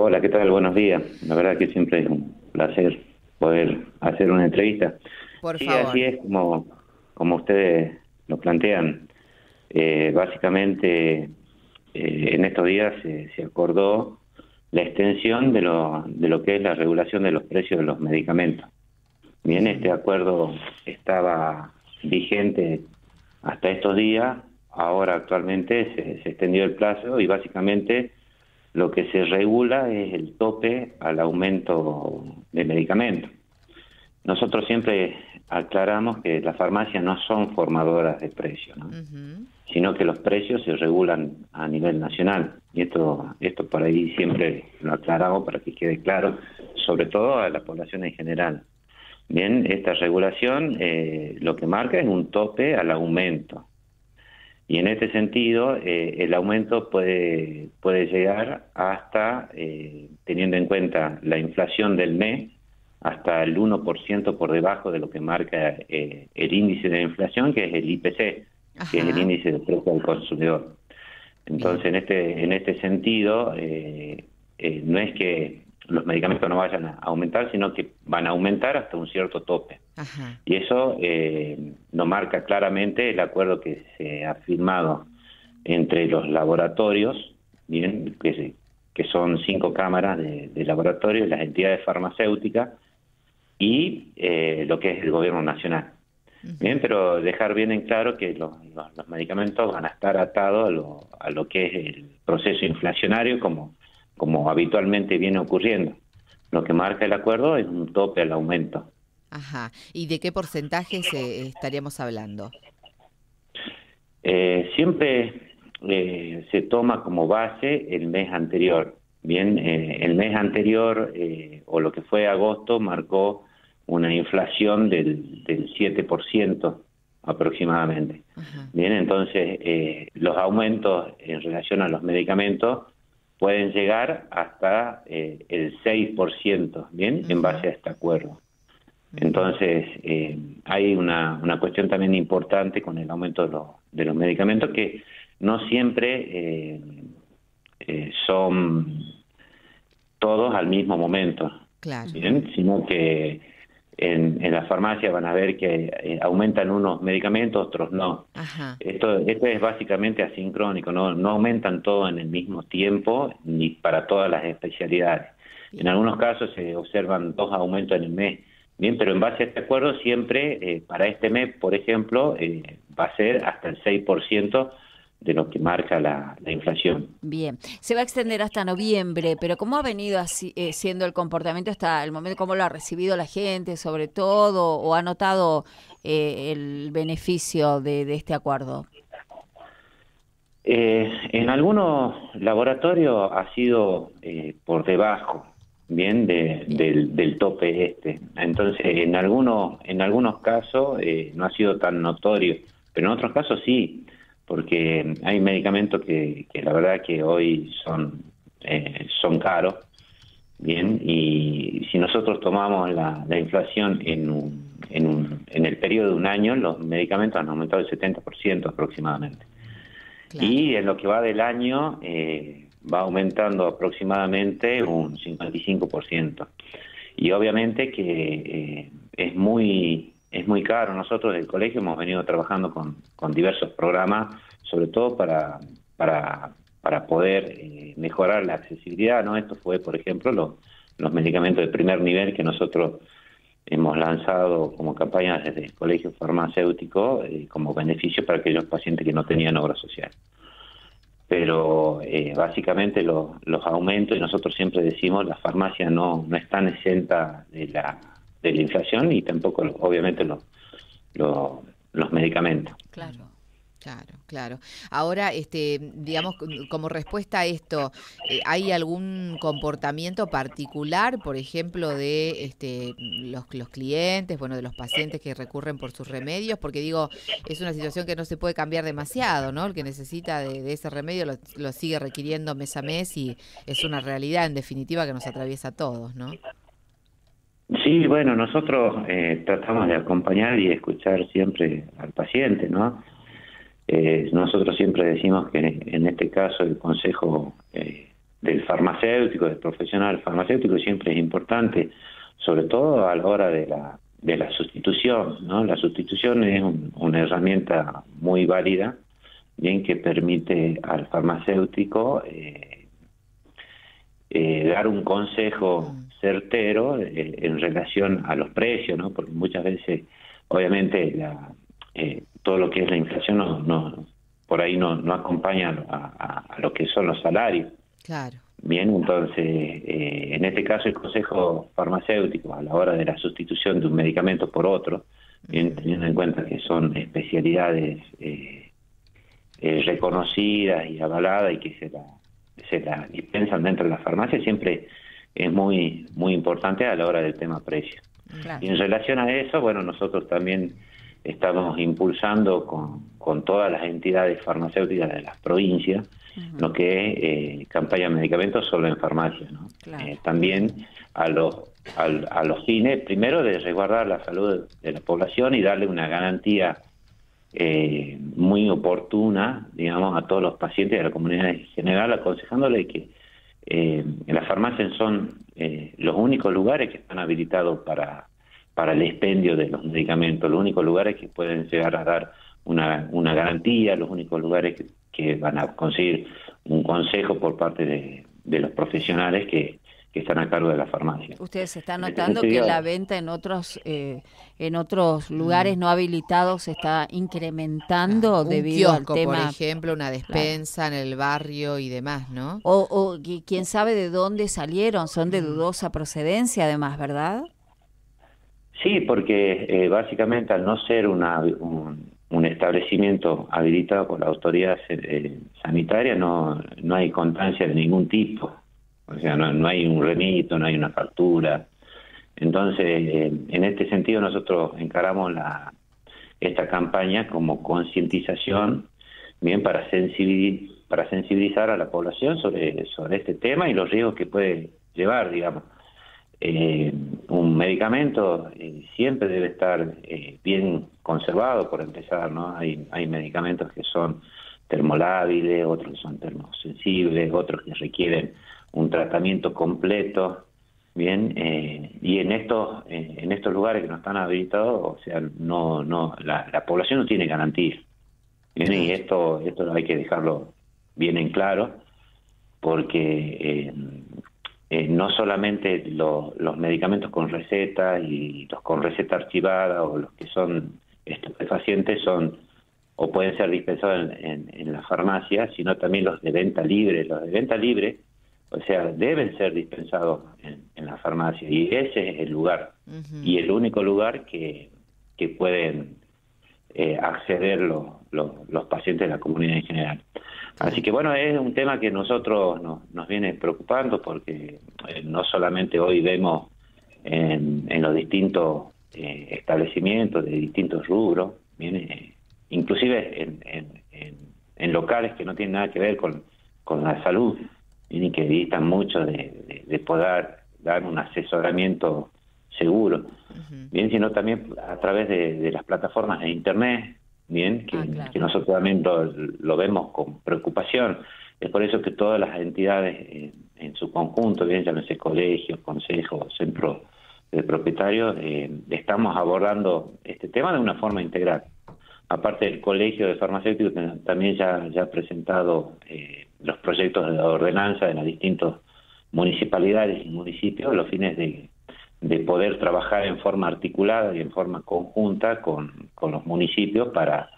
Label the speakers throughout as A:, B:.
A: Hola, ¿qué tal? Buenos días. La verdad que siempre es un placer poder hacer una entrevista.
B: Por
A: sí,
B: favor.
A: así es como, como ustedes lo plantean. Eh, básicamente, eh, en estos días se, se acordó la extensión de lo, de lo que es la regulación de los precios de los medicamentos. Bien, este acuerdo estaba vigente hasta estos días, ahora actualmente se, se extendió el plazo y básicamente lo que se regula es el tope al aumento de medicamentos. Nosotros siempre aclaramos que las farmacias no son formadoras de precios, ¿no? Sino que los precios se regulan a nivel nacional. Y esto, esto por ahí siempre lo aclaramos para que quede claro, sobre todo a la población en general. Bien, esta regulación eh, lo que marca es un tope al aumento. Y en este sentido, eh, el aumento puede, puede llegar hasta, eh, teniendo en cuenta la inflación del mes, hasta el 1% por debajo de lo que marca eh, el índice de inflación, que es el IPC, que es el índice de precio del consumidor. Entonces, en este, en este sentido, no es que los medicamentos no vayan a aumentar, sino que van a aumentar hasta un cierto tope.
B: Ajá.
A: Y eso eh, lo marca claramente el acuerdo que se ha firmado entre los laboratorios, bien, que, se- que son cinco cámaras de, de laboratorio, las entidades farmacéuticas y eh, lo que es el gobierno nacional. Bien, pero dejar bien en claro que los, los- los medicamentos van a estar atados a lo, a lo que es el proceso inflacionario como, como habitualmente viene ocurriendo. Lo que marca el acuerdo es un tope al aumento.
B: Ajá. ¿Y de qué porcentajes eh, estaríamos hablando?
A: Eh, siempre eh, se toma como base el mes anterior. Bien, eh, el mes anterior eh, o lo que fue agosto marcó una inflación del, del 7% aproximadamente.
B: Ajá.
A: Bien, entonces eh, los aumentos en relación a los medicamentos pueden llegar hasta eh, el 6%, bien, en base a este acuerdo. Entonces, eh, hay una, una cuestión también importante con el aumento de, los de los medicamentos que no siempre eh, eh, son todos al mismo momento,
B: Claro.
A: ¿bien? sino que en, en la farmacia van a ver que eh, aumentan unos medicamentos, otros no.
B: Ajá.
A: Esto, esto es básicamente asincrónico, no, no aumentan todo en el mismo tiempo ni para todas las especialidades. En algunos casos se observan dos aumentos en el mes. Bien, pero en base a este acuerdo siempre eh, para este mes, por ejemplo, eh, va a ser hasta el 6% de lo que marca la, la inflación.
C: Bien, se va a extender hasta noviembre, pero ¿cómo ha venido así, eh, siendo el comportamiento hasta el momento? ¿Cómo lo ha recibido la gente, sobre todo, o ha notado eh, el beneficio de, de este acuerdo?
A: Eh, en algunos laboratorios ha sido eh, por debajo, bien, de- del, del tope este. Entonces, en algunos, en algunos casos eh, no ha sido tan notorio, pero en otros casos sí, porque hay medicamentos que, que la verdad que hoy son, eh, son caros, bien, y si nosotros tomamos la, la inflación en, un, en, un, en el periodo de un año, los medicamentos han aumentado el 70% aproximadamente.
C: Claro.
A: Y en lo que va del año eh, va aumentando aproximadamente un 55%. Y obviamente que eh, es muy es muy caro. Nosotros del colegio hemos venido trabajando con, con diversos programas, sobre todo para, para, para poder eh, mejorar la accesibilidad. ¿no? Esto fue, por ejemplo, los, medicamentos de primer nivel que nosotros hemos lanzado como campaña desde el colegio farmacéutico eh, como beneficio para aquellos pacientes que no tenían obra social. Pero eh, básicamente lo- los aumentos, y nosotros siempre decimos, las farmacias no, no están exentas de la, de la inflación y tampoco, lo- obviamente, los- los medicamentos.
B: Claro. Claro, claro. Ahora, este, digamos, como respuesta a esto, eh, ¿hay algún comportamiento particular, por ejemplo, de este, los, los clientes, bueno, de los pacientes que recurren por sus remedios? Porque digo, es una situación que no se puede cambiar demasiado, ¿no? El que necesita de, ese remedio lo, lo sigue requiriendo mes a mes y es una realidad, en definitiva, que nos atraviesa a todos, ¿no?
A: Sí, bueno, nosotros eh, tratamos de acompañar y escuchar siempre al paciente, ¿no? Eh, nosotros siempre decimos que en este caso el consejo eh, del farmacéutico, del profesional farmacéutico, siempre es importante, sobre todo a la hora de la, de la sustitución. ¿no? La sustitución es una herramienta muy válida, bien que permite al farmacéutico eh, eh, dar un consejo certero eh, en relación a los precios, ¿no? porque muchas veces, obviamente, la, todo lo que es la inflación no, no por ahí no, no acompaña a, a, lo que son los salarios.
B: Claro.
A: Bien, entonces, eh, en este caso el consejo farmacéutico a la hora de la sustitución de un medicamento por otro, bien, teniendo en cuenta que son especialidades eh, eh, reconocidas y avaladas y que se la, se la dispensan dentro de la farmacia, siempre es muy, muy importante a la hora del tema precio. Y en relación a eso, bueno, nosotros también estamos impulsando con, con todas las entidades farmacéuticas de las provincias lo que es eh, campaña de medicamentos solo en farmacia. ¿no? Eh, también a los, a, los fines, primero, de resguardar la salud de la población y darle una garantía eh, muy oportuna, digamos, a todos los pacientes de la comunidad en general, aconsejándole que eh, las farmacias son los únicos lugares que están habilitados para para el expendio de los medicamentos, los únicos lugares que pueden llegar a dar una, una garantía, los únicos lugares que, van a conseguir un consejo por parte de, los profesionales que, están a cargo de la farmacia.
C: Ustedes están notando que la venta en otros eh, en otros lugares mm. no habilitados se está incrementando debido al tema.
B: por ejemplo, una despensa en el barrio y demás, ¿no?
C: O, o quién sabe de dónde salieron, son de mm. dudosa procedencia, además, ¿verdad?
A: Sí, porque eh, básicamente al no ser una, un, establecimiento habilitado por la autoridad eh, sanitaria no, no hay constancia de ningún tipo. O sea, no, no hay un remito, no hay una factura. Entonces, eh, en este sentido nosotros encaramos la, esta campaña como concientización, bien para sensibilizar, para sensibilizar a la población sobre, sobre este tema y los riesgos que puede llevar, digamos. Eh, un medicamento eh, siempre debe estar eh, bien conservado, por empezar, ¿no? Hay, hay medicamentos que son termolábiles, otros que son termosensibles, otros que requieren un tratamiento completo, bien, y en estos en estos lugares que no están habilitados, o sea, no no la, la población no tiene garantía, bien, y esto esto hay que dejarlo bien en claro, porque eh, no solamente los medicamentos con receta y los con receta archivada o los que son estupefacientes son o pueden ser dispensados en, la farmacia, sino también los de venta libre. Los de venta libre, o sea, deben ser dispensados en, la farmacia y ese es el lugar y el único lugar que, que pueden eh, acceder los, los pacientes de la comunidad en general. Así que bueno, es un tema que nosotros nos viene preocupando porque eh, no solamente hoy vemos en, los distintos eh, establecimientos de distintos rubros, viene, inclusive en, en, locales que no tienen nada que ver con, con la salud, y que distan mucho de, poder dar un asesoramiento seguro, bien, sino también a través de las plataformas de Internet, bien, ah, que, nosotros también lo, vemos con preocupación. Es por eso que todas las entidades en, su conjunto, bien, llámese colegios, consejos, centros de propietarios, eh, estamos abordando este tema de una forma integral. Aparte del colegio de farmacéuticos, también ya, ya ha presentado eh, los proyectos de ordenanza de las distintas municipalidades y municipios, los fines de de poder trabajar en forma articulada y en forma conjunta con, con los municipios para,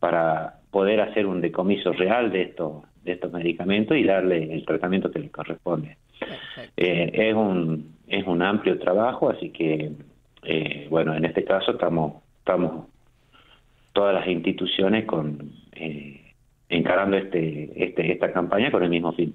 A: para poder hacer un decomiso real de estos de estos medicamentos y darle el tratamiento que les corresponde. Eh, es un es un amplio trabajo, así que eh, bueno, en este caso estamos estamos todas las instituciones con eh, encarando este este esta campaña con el mismo fin.